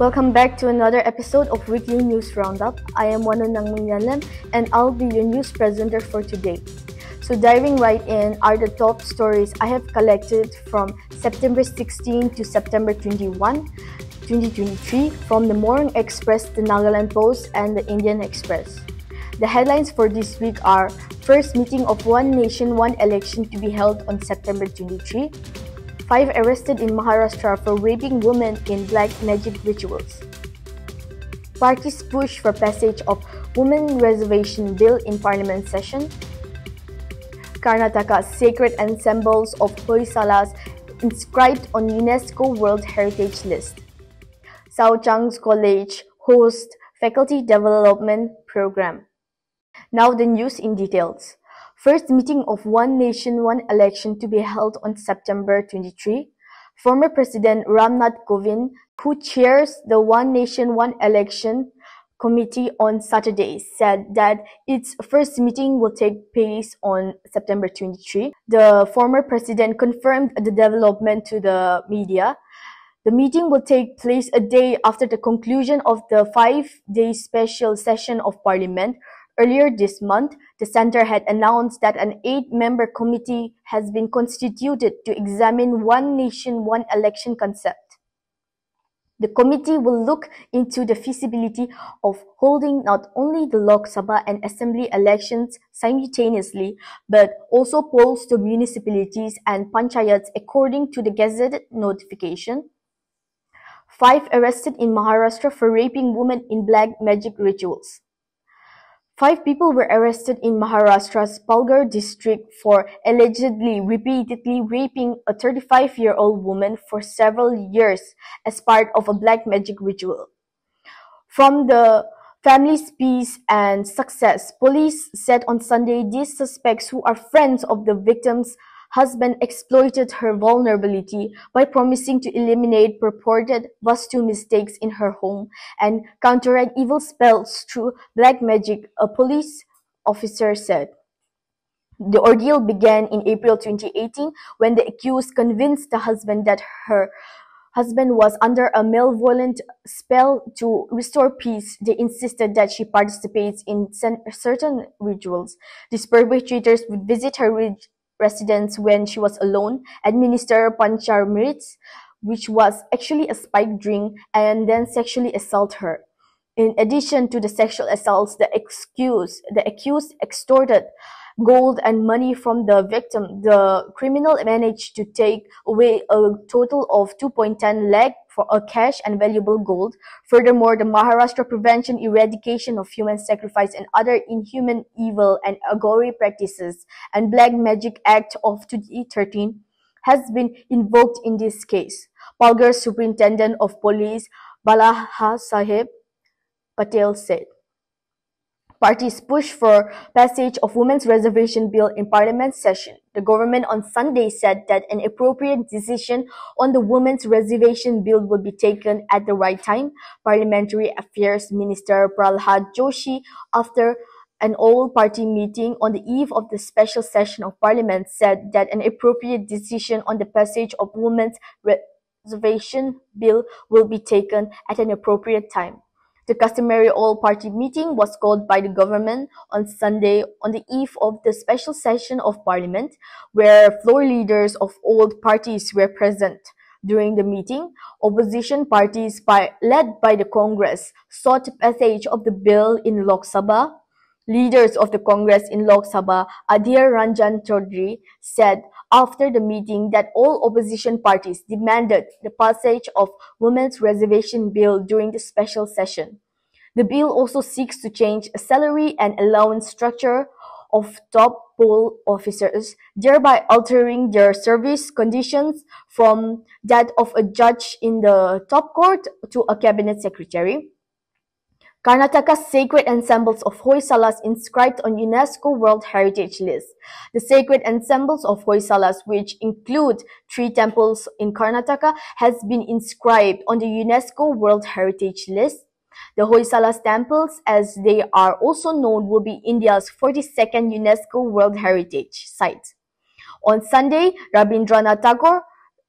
Welcome back to another episode of Weekly News Roundup. I am Wan-o Nangmung Yanlem and I'll be your news presenter for today. So diving right in are the top stories I have collected from September 16 to September 21, 2023 from the Morning Express, the Nagaland Post, and the Indian Express. The headlines for this week are First meeting of One Nation, One Election to be held on September 23, Five arrested in Maharashtra for raping women in black magic rituals. Parties push for passage of Women Reservation Bill in Parliament session. Karnataka's sacred ensembles of Hoysalas inscribed on UNESCO World Heritage List. Sao Chang's College hosts Faculty Development Program. Now the news in details. First meeting of One Nation, One Election to be held on September 23. Former President Ramnath Kovind, who chairs the One Nation, One Election committee on Saturday, said that its first meeting will take place on September 23. The former president confirmed the development to the media. The meeting will take place a day after the conclusion of the five-day special session of parliament Earlier this month, the center had announced that an eight-member committee has been constituted to examine one nation, one election concept. The committee will look into the feasibility of holding not only the Lok Sabha and Assembly elections simultaneously, but also polls to municipalities and panchayats according to the Gazette notification. Five arrested in Maharashtra for raping women in black magic rituals. Five people were arrested in Maharashtra's Palghar district for allegedly repeatedly raping a 35-year-old woman for several years as part of a black magic ritual. From the family's peace and success, police said on Sunday these suspects who are friends of the victims husband exploited her vulnerability by promising to eliminate purported Vastu mistakes in her home and counteract evil spells through black magic, a police officer said. The ordeal began in April 2018 when the accused convinced the husband that her husband was under a malevolent spell to restore peace. They insisted that she participates in certain rituals. These perpetrators would visit her residence when she was alone, administer panchamrits, which was actually a spiked drink, and then sexually assault her. In addition to the sexual assaults, the accused, the accused extorted gold and money from the victim. The criminal managed to take away a total of 2.10 lakh for a cash and valuable gold. Furthermore, the Maharashtra Prevention, Eradication of Human Sacrifice and Other Inhuman Evil and Aghori Practices and Black Magic Act of 2013 has been invoked in this case. Palghar Superintendent of Police Balaha Sahib Patel said. Parties push for passage of Women's Reservation Bill in Parliament session. The government on Sunday said that an appropriate decision on the Women's Reservation Bill will be taken at the right time. Parliamentary Affairs Minister Pralhad Joshi, after an all-party meeting on the eve of the special session of Parliament, said that an appropriate decision on the passage of Women's Reservation Bill will be taken at an appropriate time. The customary all-party meeting was called by the government on Sunday on the eve of the special session of parliament, where floor leaders of all parties were present. During the meeting, opposition parties by, led by the Congress sought passage of the bill in Lok Sabha. Leaders of the Congress in Lok Sabha, Adhir Ranjan Chaudhary, said after the meeting that all opposition parties demanded the passage of Women's Reservation Bill during the special session. The bill also seeks to change a salary and allowance structure of top poll officers, thereby altering their service conditions from that of a judge in the top court to a cabinet secretary. Karnataka's sacred ensembles of Hoysalas inscribed on UNESCO World Heritage List. The sacred ensembles of Hoysalas, which include three temples in Karnataka, has been inscribed on the UNESCO World Heritage List. The Hoysalas temples, as they are also known, will be India's 42nd UNESCO World Heritage Site. On Sunday, Rabindranath Tagore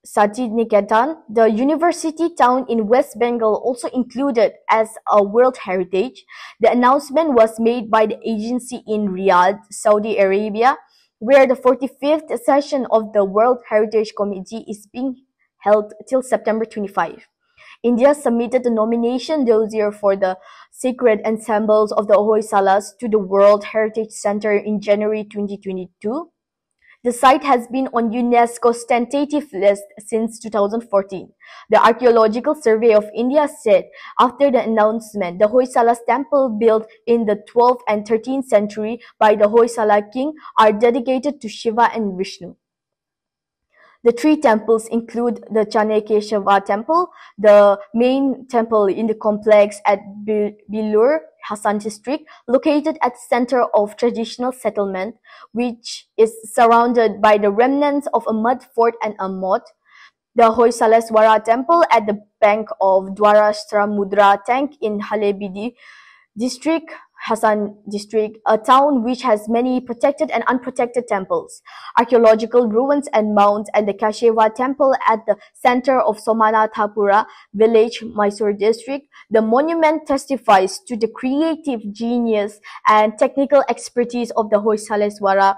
Niketan, the university town in West Bengal also included as a World Heritage. The announcement was made by the agency in Riyadh, Saudi Arabia, where the 45th session of the World Heritage Committee is being held till September 25. India submitted the nomination dossier for the sacred ensembles of the Hoysalas to the World Heritage Center in January 2022. The site has been on UNESCO's tentative list since 2014. The Archaeological Survey of India said after the announcement, the Hoysalas temple built in the 12th and 13th century by the Hoysala king are dedicated to Shiva and Vishnu. The three temples include the Chennakeshava temple, the main temple in the complex at Belur, Hassan district, located at center of traditional settlement, which is surrounded by the remnants of a mud fort and a moat. The Hoysaleswara temple at the bank of Dwarasamudra tank in Halebidu district Hassan district, a town which has many protected and unprotected temples, archaeological ruins and mounds, and the Keshava temple at the center of Somanathapura village, Mysore district. The monument testifies to the creative genius and technical expertise of the Hoysaleswara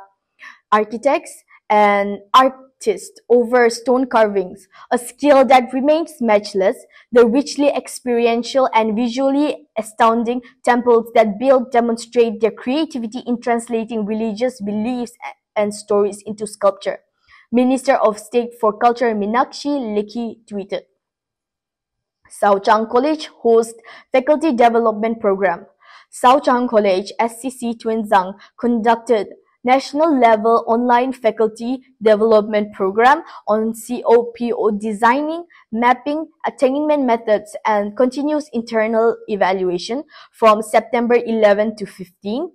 architects and art over stone carvings, a skill that remains matchless, the richly experiential and visually astounding temples that build demonstrate their creativity in translating religious beliefs and stories into sculpture. Minister of State for Culture Meenakshi Lekhi tweeted. Sao Chang College hosts Faculty Development Program. Sao Chang College SCC Tuensang conducted national level online faculty development program on COPO designing, mapping, attainment methods, and continuous internal evaluation from September 11 to 15.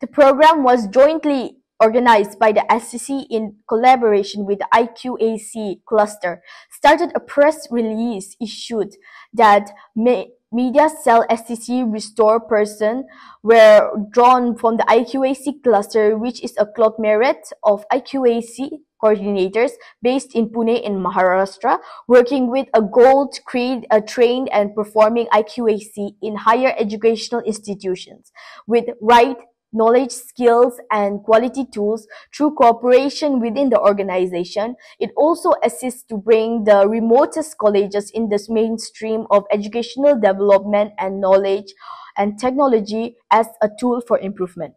The program was jointly organized by the SCC in collaboration with the IQAC cluster, started a press release issued that may Media cell SCC restore person were drawn from the IQAC cluster, which is a conglomerate of IQAC coordinators based in Pune in Maharashtra, working with a goal to create a trained and performing IQAC in higher educational institutions with right knowledge, skills, and quality tools through cooperation within the organization. It also assists to bring the remotest colleges in this mainstream of educational development and knowledge and technology as a tool for improvement.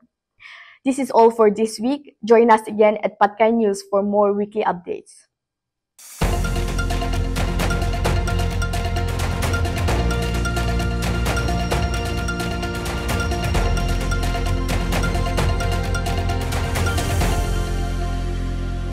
This is all for this week. Join us again at Patkai News for more weekly updates.